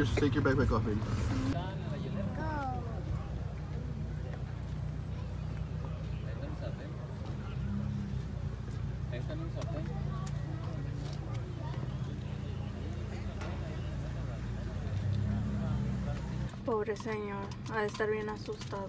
your take your backpack off, baby. Pobre señor, ha de estar bien asustado.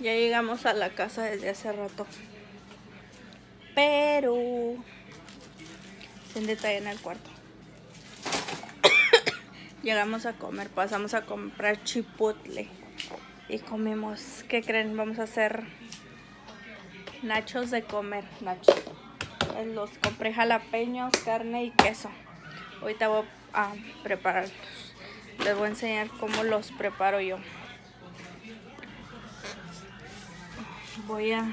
Ya llegamos a la casa desde hace rato. Pero sin detalle en el cuarto. Llegamos a comer, pasamos a comprar chipotle y comimos. ¿Qué creen? Vamos a hacer nachos de comer. Nachos. Eh, Los compré jalapeños, carne y queso. Ahorita voy a prepararlos. Les voy a enseñar cómo los preparo yo. Voy a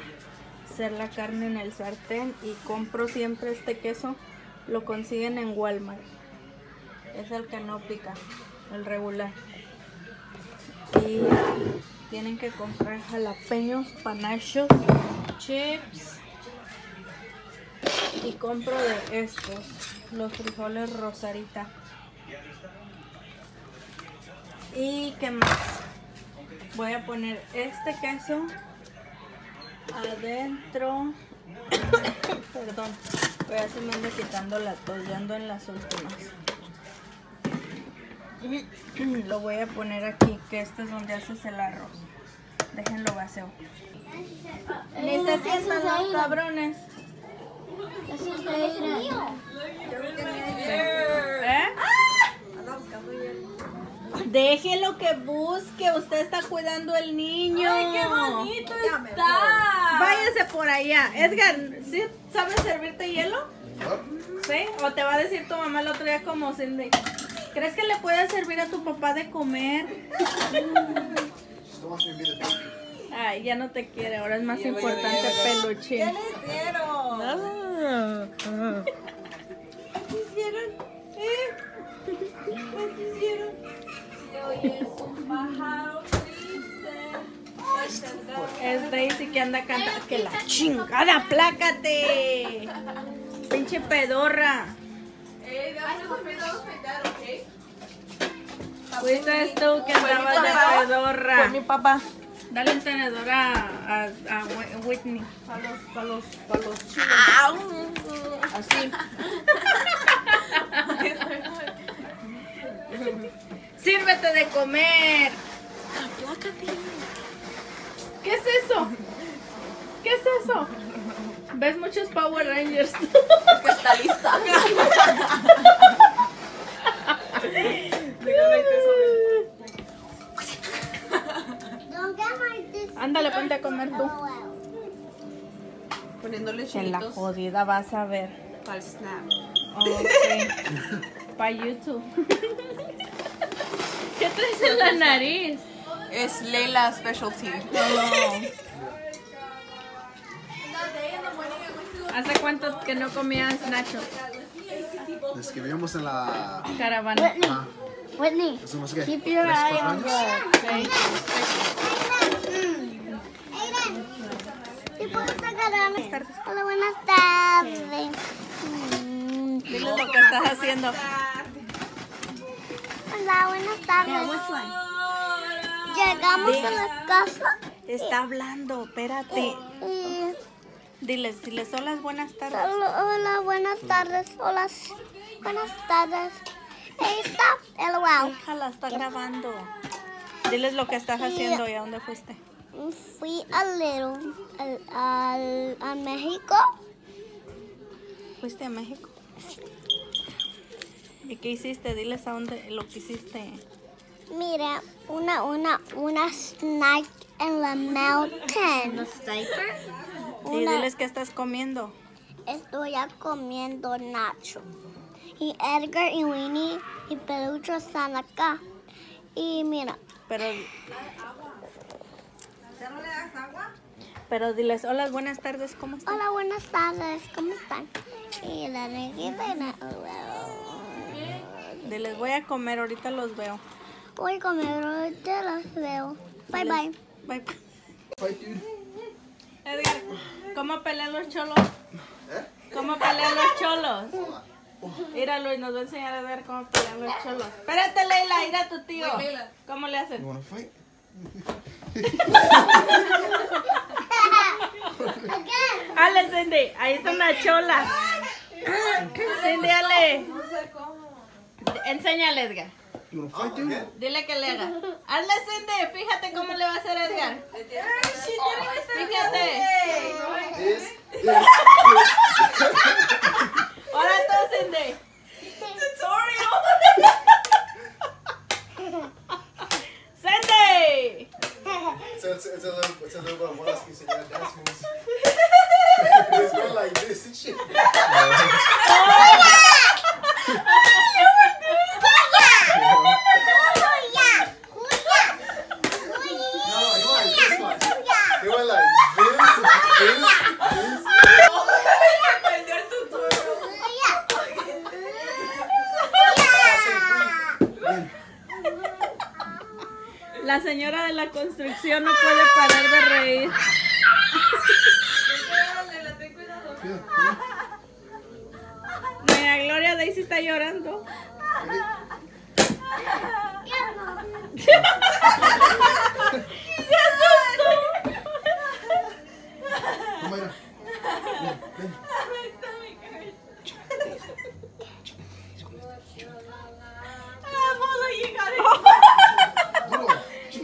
hacer la carne en el sartén y compro siempre este queso. Lo consiguen en Walmart. Es el que no pica, el regular. Y tienen que comprar jalapeños, panachos, chips. Y compro de estos, los frijoles rosarita. ¿Y qué más? Voy a poner este queso adentro. Perdón, voy a me anda quitando la tos, ya ando en las últimas. Lo voy a poner aquí, que este es donde haces el arroz. Déjenlo vacío. Sientan los cabrones. ¿Eh? Déjelo que busque, usted está cuidando el niño. ¡Ay, qué bonito está! Váyase por allá. Edgar, ¿sí sabes servirte hielo? ¿Sí? ¿O te va a decir tu mamá el otro día como Cindy? ¿Crees que le puedes servir a tu papá de comer? Ay, ya no te quiere, ahora es más importante peluchín. ¿Qué le hicieron? ¿Qué hicieron? ¿Eh? ¿Qué hicieron? Si oyes un pájaro triste, Es Daisy que anda cantando. ¡Que la chingada! ¡Plácate! ¡Pinche pedorra! Okay? Fuiste tú que andabas de pedorra. Fue mi papá. Dale un tenedor a, a, a Whi- Whitney. Para los, para los, para los chiles. Así. Sírvete de comer. ¿Qué es eso? ¿Qué es eso? ¿Ves muchos Power Rangers? Que está lista. Ándale, ponte a comer tú. Poniéndole En la chilitos jodida vas a ver. para el snap. Ok. Para YouTube. ¿Qué traes en la nariz? Es Leila Specialty. ¿Hace cuánto que no comías nachos? Desde que vivíamos en la. Caravana. Ah, Whitney, eso no sé qué. keep your ¿tres, eye Hola, buenas tardes. Mm, Dile lo que estás haciendo. Hola, buenas tardes. Llegamos a la casa Está hablando, espérate. y... Diles, diles, hola, buenas tardes. Hola, hola, buenas tardes. Hola, buenas tardes. Ahí está el wow. Déjala, está grabando. Diles lo que estás haciendo y a dónde fuiste. Fui a Little, al, al- a México. ¿Fuiste a México? ¿Y qué hiciste? Diles a dónde lo que hiciste. Mira, una, una, una snack en la mountain. Sniper? Y Una- diles qué estás comiendo. Estoy ya comiendo nacho. Y Edgar y Winnie y Pelucho están acá. Y mira, Pero. Pero diles, hola, buenas tardes, ¿cómo están? hola, buenas tardes, ¿cómo están? Y la negrita y la- Diles, voy a comer, ahorita los veo. Voy a comer, ahorita los veo. Bye bye. Bye. Fight, dude. Edgar, ¿cómo pelean los cholos? ¿Cómo pelean los cholos? Mira, Luis, nos va a enseñar a ver cómo pelean los cholos. Espérate, Leila, ir a tu tío. ¿Cómo le hacen? Ale, Cindy, ahí está una chola. Cindy, Ale. Enséñale, Edgar. Dude? Dile que le haga. Hazle, Cindy, fíjate cómo le va a hacer Edgar. Fíjate. La construcción no puede parar de reír. Doña Gloria Daisy está llorando.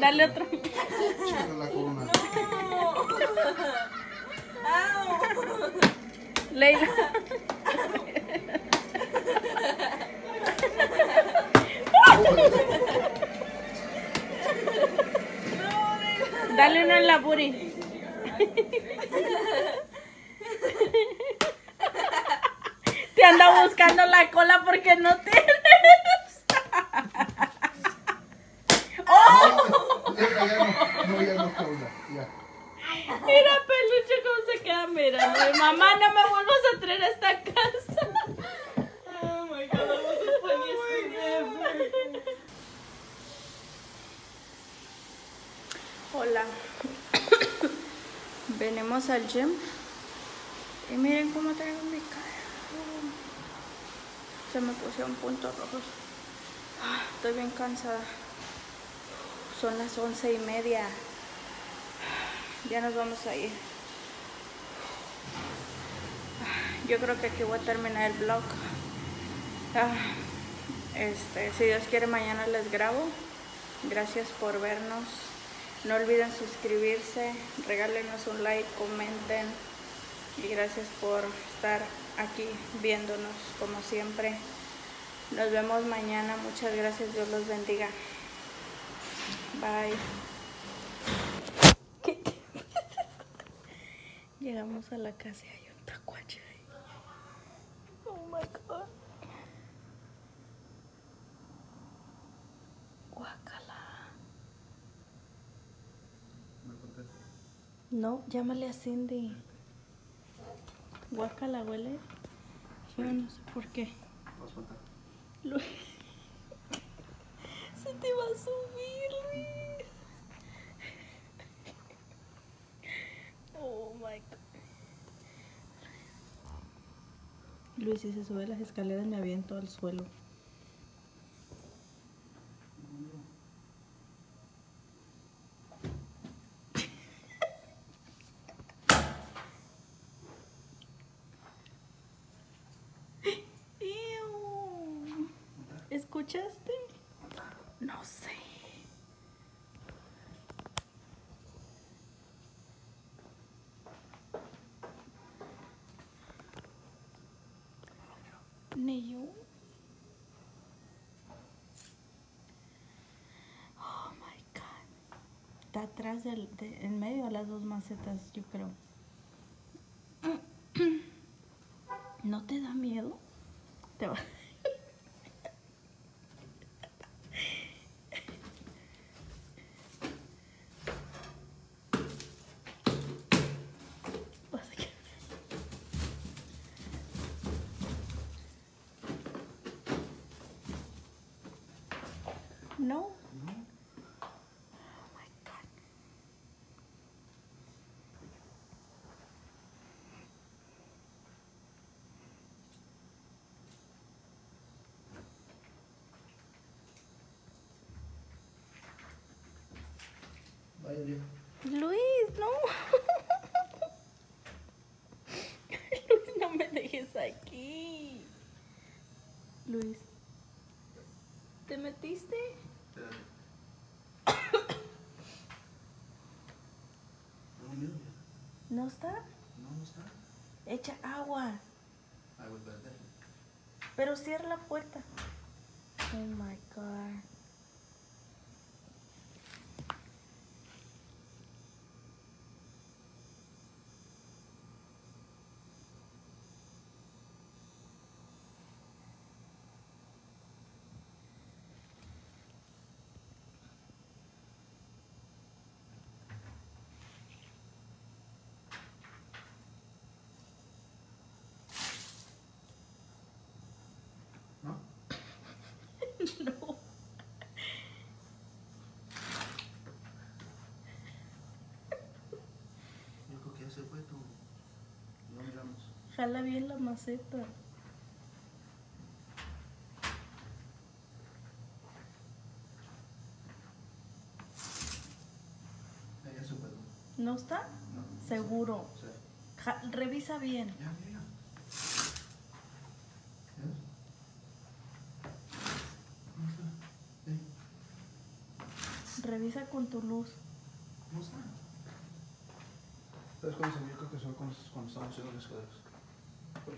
Dale otro. La corona. Leila. Dale uno en la booty. Te anda buscando la cola porque no tienes. Ya, ya no, no, ya no corona. Ya. Mira, peluche, cómo se queda mirando. Mamá, no me vuelvas a traer a esta casa. Oh my god, that was the funniest thing ever. Hola. Venimos al gym. Y miren cómo traigo mi cara. Se me pusieron puntos rojos. Ah, Estoy bien cansada. Son las once y media. Ya nos vamos a ir. Yo creo que aquí voy a terminar el vlog. Ah, Este, si Dios quiere mañana les grabo. Gracias por vernos. No olviden suscribirse, regálenos un like, comenten. Y gracias por estar aquí viéndonos como siempre. Nos vemos mañana. Muchas gracias. Dios los bendiga. Bye. Llegamos a la casa y hay un tacuache ahí. Oh my god. Guácala. No, llámale a Cindy. Guácala, huele. Yo no sé por qué. Lu- Se te va a subir, Luis. Oh my god. Luis, si se sube las escaleras me aviento al suelo. ¿Escuchaste? No sé. Ni yo. Atrás del, de- en medio de las dos macetas, yo creo. ¿No te da miedo? Te va. No. Luis, no. Luis, no me dejes aquí. Luis. ¿Te metiste? No, mira. ¿No está? No, no está. Echa agua. I would bet that. Pero cierra la puerta. Oh my god. ¿No? No. Yo creo que ya se fue tú. No miramos. Jala bien la maceta. ¿No está? No. Seguro. Sí. Ja- revisa bien. Ya, mira. ¿Ves? ¿Cómo está? Ey, Revisa con tu luz. ¿Cómo? ¿Sabes cuándo se creo que fue cuando, estábamos haciendo las. Oye.